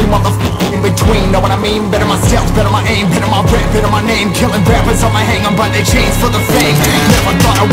every motherfucker in between, know what I mean? Better my stealth, better my aim, better my rap, better my name. Killing rappers on my hang, I'm by their chains for the fame. Never thought I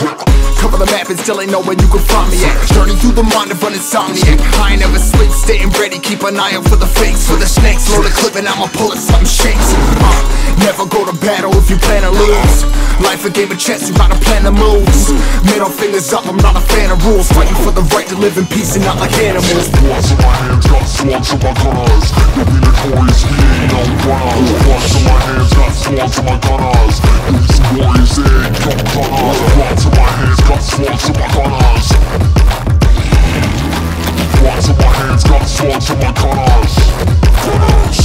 Cover the map and still ain't know where you can find me at. Journey through the mind of an insomniac. I ain't never sleep, staying ready, keep an eye out for the fakes For the snakes, load a clip and I'ma pull it, something shakes. Uh, Never go to battle if you plan to lose. Life a game of chess, you gotta plan the moves Middle fingers up, I'm not a fan of rules. Fighting for the right to live in peace and not like animals. Bloods in my hands, got slugs in my gunners. Yo, we notorious, we ain't no runners Bloods in my hands, got slugs in my gunners. Some warriors, they ain't no gunners Bloods in my gunners Bloods in my hands, got slugs in my gunners Gunners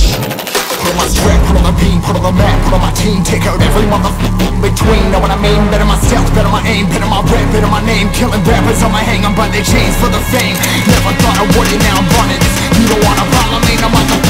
Put on my strap, put on the beam, put on the map, put on my team Take out every motherfucker in between, know what I mean? Better my stealth, better my aim, better my rap, better my name Killing rappers on my hang, I'm by their chains for the fame Never thought I would it, now I'm running You don't wanna follow me, now I'm